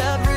up